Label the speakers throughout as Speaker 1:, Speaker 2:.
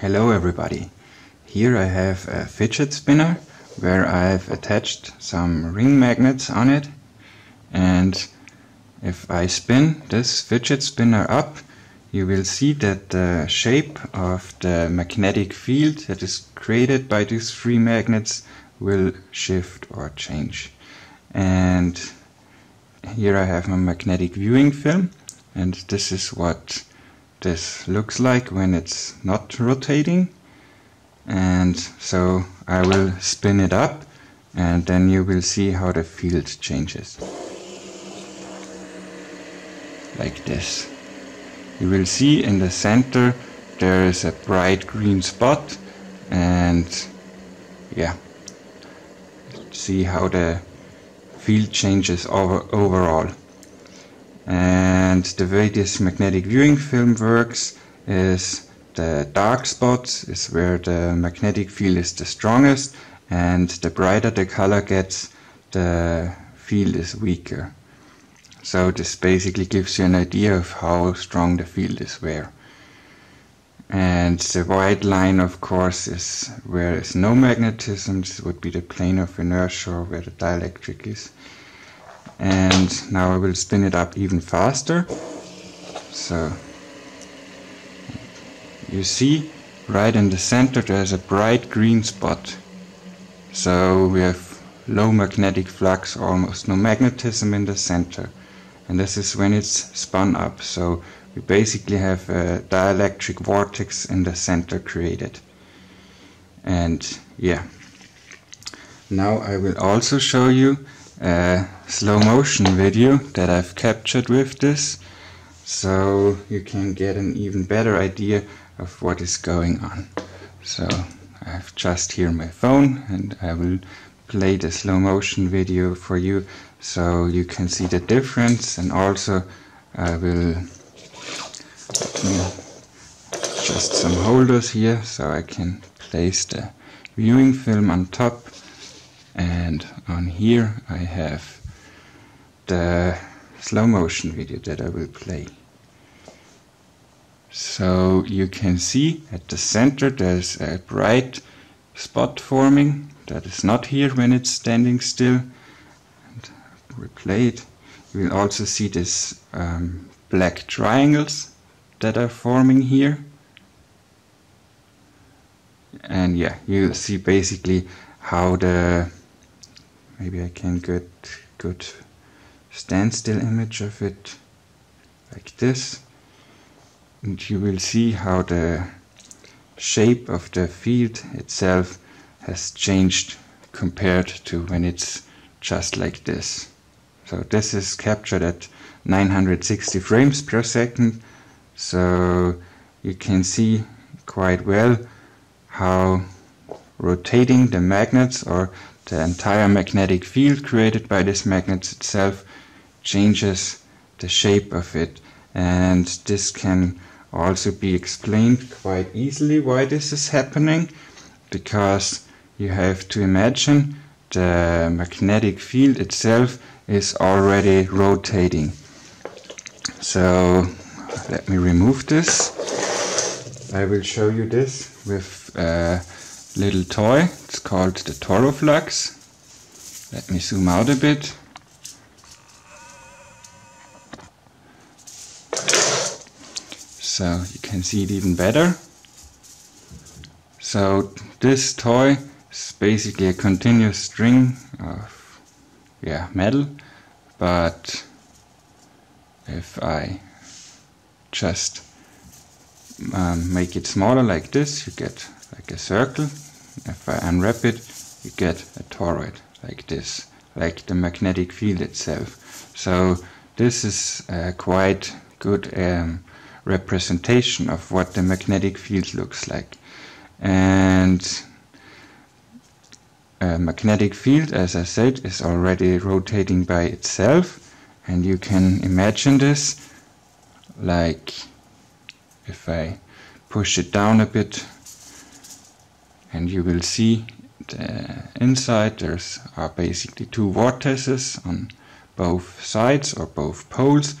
Speaker 1: Hello everybody. Here I have a fidget spinner where I've attached some ring magnets on it and if I spin this fidget spinner up you will see that the shape of the magnetic field that is created by these three magnets will shift or change and here I have my magnetic viewing film and this is what this looks like when it's not rotating. And so I will spin it up and then you will see how the field changes. Like this. You will see in the center there is a bright green spot and yeah. See how the field changes over overall and the way this magnetic viewing film works is the dark spots is where the magnetic field is the strongest and the brighter the color gets the field is weaker. So this basically gives you an idea of how strong the field is where. And the white line of course is where is no magnetism, this would be the plane of inertia where the dielectric is and now I will spin it up even faster. So you see right in the center there's a bright green spot. So we have low magnetic flux almost no magnetism in the center. And this is when it's spun up. So we basically have a dielectric vortex in the center created. And yeah. Now I will also show you a slow motion video that I've captured with this so you can get an even better idea of what is going on. So I have just here my phone and I will play the slow motion video for you so you can see the difference and also I will just some holders here so I can place the viewing film on top and on here I have the slow motion video that I will play. So you can see at the center there's a bright spot forming that is not here when it's standing still. And replay it. You will also see these um, black triangles that are forming here. And yeah, you'll see basically how the maybe I can get good standstill image of it like this and you will see how the shape of the field itself has changed compared to when it's just like this. So this is captured at 960 frames per second so you can see quite well how rotating the magnets or the entire magnetic field created by this magnet itself changes the shape of it. And this can also be explained quite easily why this is happening because you have to imagine the magnetic field itself is already rotating. So let me remove this. I will show you this with uh, little toy. It's called the Toroflux. Let me zoom out a bit. So you can see it even better. So this toy is basically a continuous string of yeah metal, but if I just um, make it smaller like this, you get like a circle if I unwrap it, you get a toroid like this, like the magnetic field itself. So this is a quite good um, representation of what the magnetic field looks like. And a magnetic field, as I said, is already rotating by itself. And you can imagine this like if I push it down a bit and you will see the inside there's are basically two vortices on both sides or both poles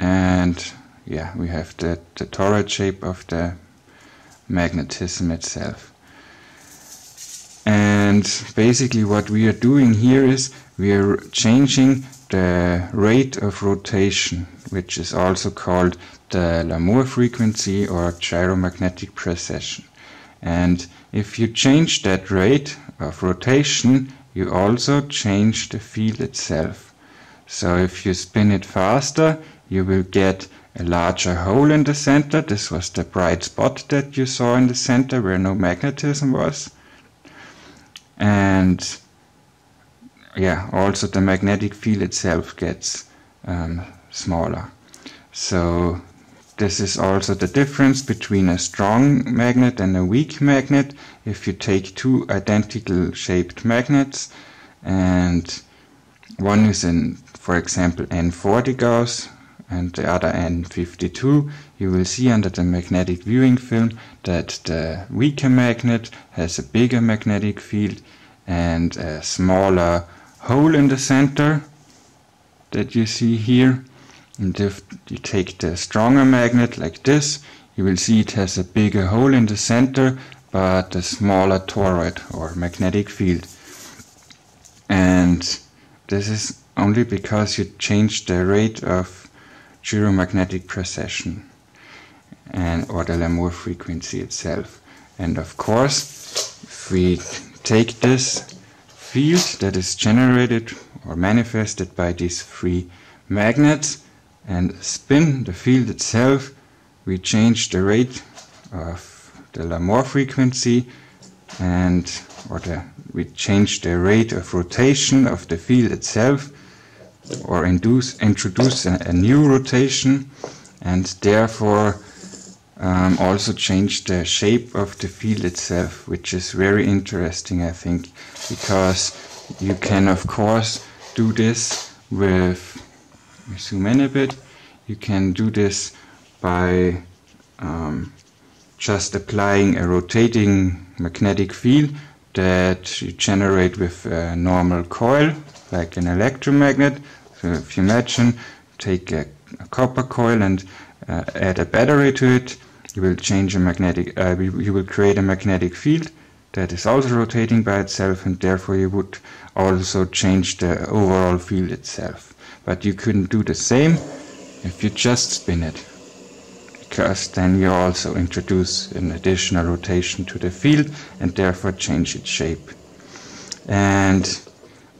Speaker 1: and yeah we have the, the toroid shape of the magnetism itself. And basically what we are doing here is we are changing the rate of rotation, which is also called the Larmor frequency or gyromagnetic precession. And if you change that rate of rotation, you also change the field itself. So if you spin it faster, you will get a larger hole in the center. This was the bright spot that you saw in the center where no magnetism was. And yeah, also the magnetic field itself gets um, smaller. So this is also the difference between a strong magnet and a weak magnet. If you take two identical shaped magnets and one is in, for example, N40 Gauss and the other N52, you will see under the magnetic viewing film that the weaker magnet has a bigger magnetic field and a smaller hole in the center that you see here. And if you take the stronger magnet like this, you will see it has a bigger hole in the center but a smaller toroid or magnetic field. And this is only because you change the rate of gyromagnetic precession and or the Larmor frequency itself. And of course, if we take this field that is generated or manifested by these three magnets and spin the field itself, we change the rate of the Larmor frequency and or the, we change the rate of rotation of the field itself or induce, introduce a, a new rotation and therefore um, also change the shape of the field itself, which is very interesting, I think, because you can, of course, do this with, zoom in a bit, you can do this by um, just applying a rotating magnetic field that you generate with a normal coil, like an electromagnet. So if you imagine, take a, a copper coil and uh, add a battery to it, you will change a magnetic, uh, you will create a magnetic field that is also rotating by itself and therefore you would also change the overall field itself. But you couldn't do the same if you just spin it because then you also introduce an additional rotation to the field and therefore change its shape. And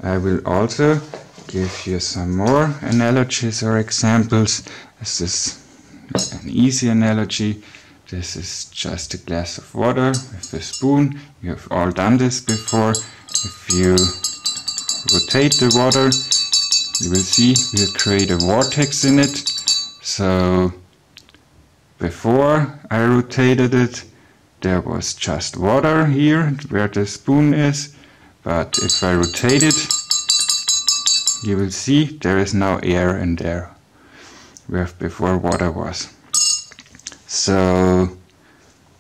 Speaker 1: I will also give you some more analogies or examples. This is an easy analogy this is just a glass of water with a spoon. You have all done this before. If you rotate the water, you will see we'll create a vortex in it. So before I rotated it, there was just water here where the spoon is. But if I rotate it, you will see there is no air in there where before water was. So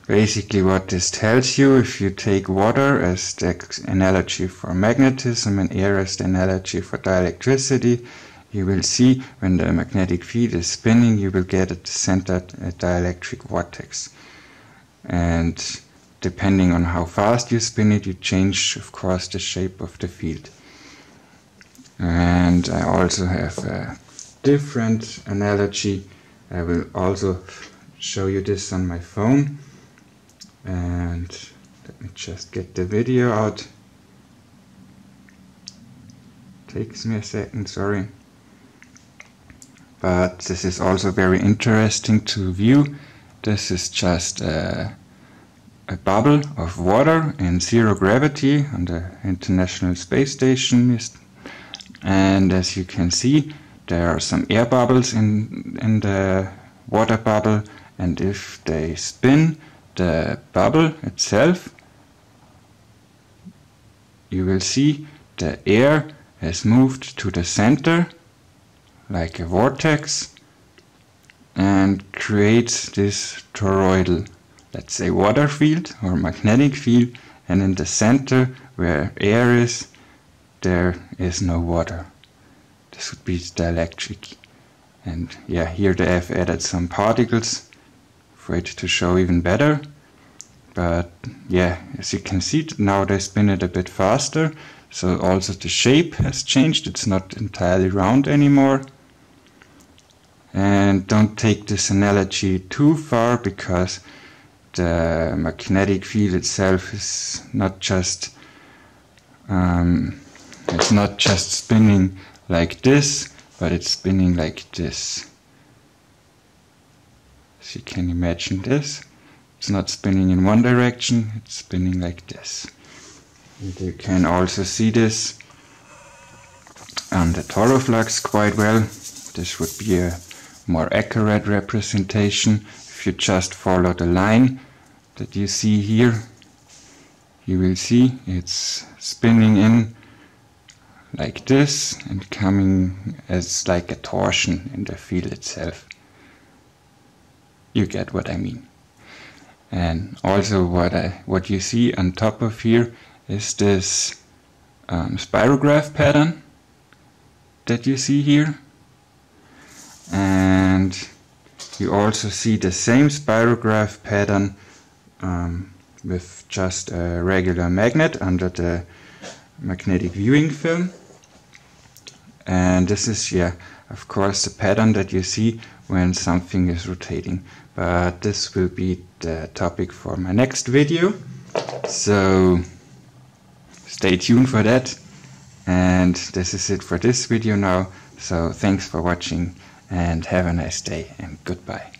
Speaker 1: basically what this tells you, if you take water as the analogy for magnetism and air as the analogy for dielectricity, you will see when the magnetic field is spinning, you will get at the center a dielectric vortex. And depending on how fast you spin it, you change, of course, the shape of the field. And I also have a different analogy. I will also show you this on my phone and let me just get the video out. Takes me a second sorry. But this is also very interesting to view. This is just a, a bubble of water in zero gravity on the International Space Station. And as you can see there are some air bubbles in, in the water bubble. And if they spin the bubble itself you will see the air has moved to the center like a vortex and creates this toroidal let's say water field or magnetic field. And in the center where air is there is no water. This would be dielectric and yeah here they have added some particles for it to show even better. but yeah as you can see now they spin it a bit faster. So also the shape has changed. It's not entirely round anymore. And don't take this analogy too far because the magnetic field itself is not just um, it's not just spinning like this but it's spinning like this you can imagine this it's not spinning in one direction, it's spinning like this. And you can also see this on the toroflux quite well. This would be a more accurate representation. If you just follow the line that you see here, you will see it's spinning in like this and coming as like a torsion in the field itself. You get what I mean. And also what I what you see on top of here is this um, spirograph pattern that you see here. And you also see the same spirograph pattern um, with just a regular magnet under the magnetic viewing film. And this is, yeah, of course, the pattern that you see when something is rotating. But this will be the topic for my next video. So stay tuned for that. And this is it for this video now. So thanks for watching and have a nice day and goodbye.